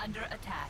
Under attack.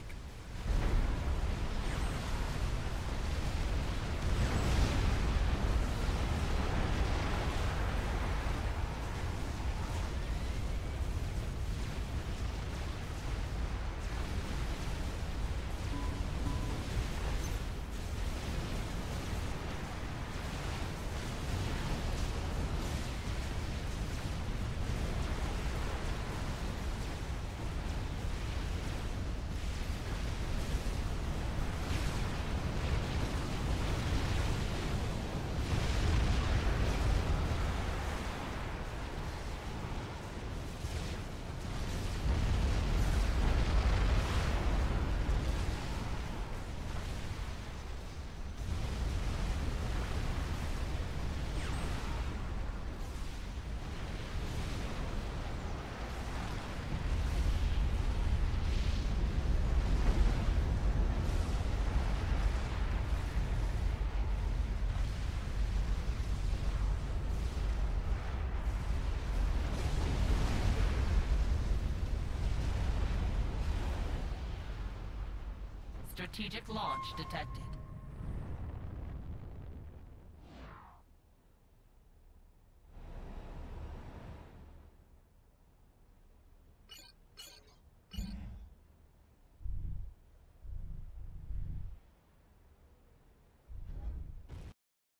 Strategic launch detected.